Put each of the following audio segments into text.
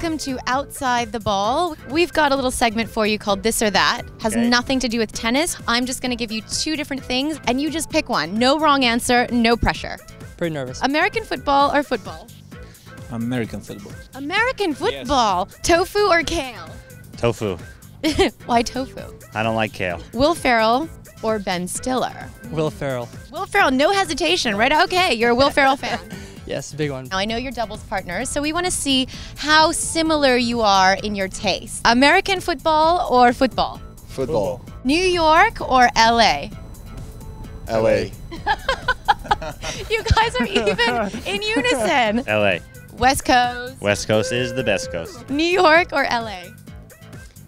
Welcome to Outside the Ball. We've got a little segment for you called This or That. Has Okay. nothing to do with tennis. I'm just going to give you two different things and you just pick one. No wrong answer, no pressure. Pretty nervous. American football or football? American football. American football. Tofu or kale? Tofu. Why tofu? I don't like kale. Will Ferrell or Ben Stiller? Will Ferrell. Will Ferrell, no hesitation, right? Okay, you're a Will Ferrell fan. Yes, big one. Now, I know you're doubles partners, so we want to see how similar you are in your taste. American football or football? Football. New York or LA? LA. You guys are even in unison. LA. West Coast, West Coast is the best coast. New York or LA?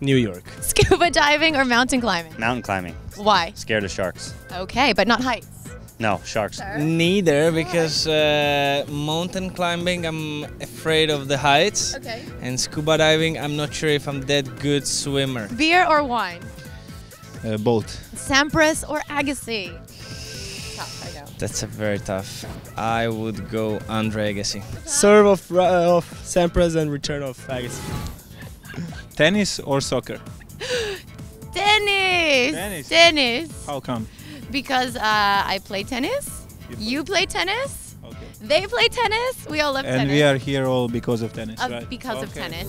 New York. Scuba diving or mountain climbing? Mountain climbing. Why? Scared of sharks. Okay, but not heights. No, sharks. Neither, because uh, mountain climbing, I'm afraid of the heights. Okay. And scuba diving, I'm not sure if I'm that good swimmer. Beer or wine? Uh, both. Sampras or Agassi? Tough, I know. That's a very tough. I would go Andre Agassi. Serve of, uh, of Sampras and return of Agassi. Tennis or soccer? Tennis. Tennis. Tennis. How come? Because uh, I play tennis. You play tennis. Okay. They play tennis. We all love And tennis. And we are here all because of tennis, Uh, right? because of tennis.